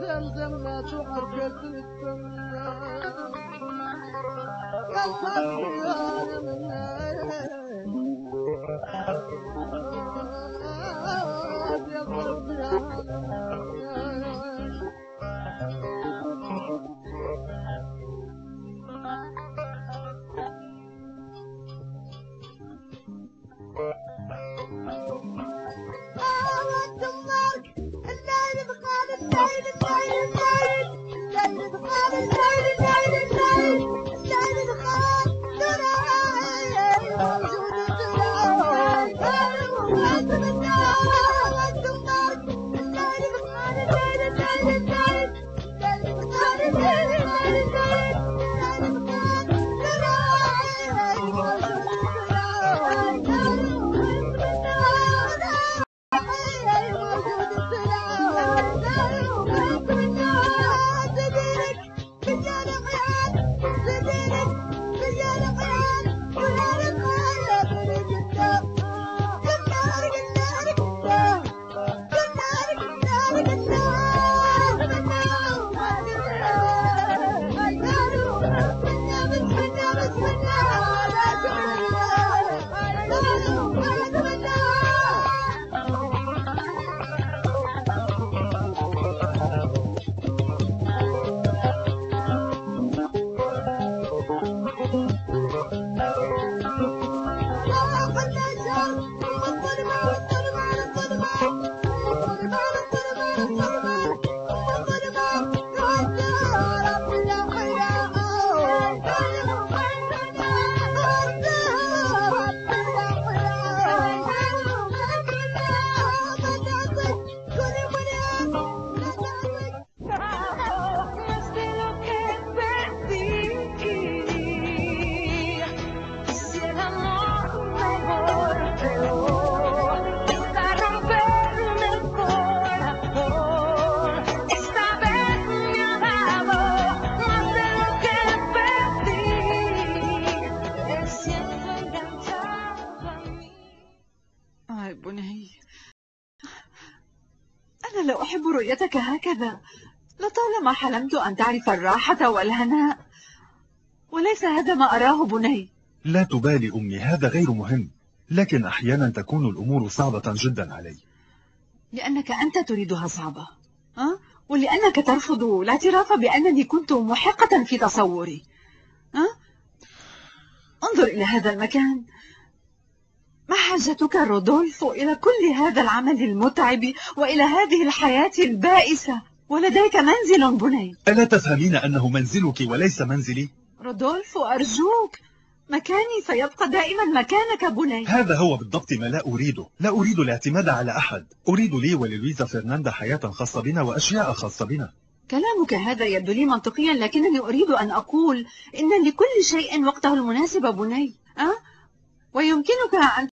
زمزمات وحركة الدنيا يا Bye. صبري يا أحب رؤيتك هكذا. لطالما حلمت أن تعرف الراحة والهناء وليس هذا ما أراه بني. لا تبالي أمي هذا غير مهم. لكن أحيانا تكون الأمور صعبة جدا علي. لأنك أنت تريدها صعبة. أه؟ ولأنك ترفض. الاعتراف بأنني كنت محقة في تصوري. أه؟ انظر إلى هذا المكان. حاجتك رودولفو إلى كل هذا العمل المتعب وإلى هذه الحياة البائسة. ولديك منزل بني. ألا تفهمين أنه منزلك وليس منزلي؟ رودولفو أرجوك. مكاني سيبقى دائما مكانك بني. هذا هو بالضبط ما لا أريده. لا أريد الاعتماد على أحد. أريد لي وللويزا فرناندا حياة خاصة بنا وأشياء خاصة بنا. كلامك هذا يبدو لي منطقيا لكنني أريد أن أقول إن لكل شيء وقته المناسب بني. أه؟ ويمكنك أن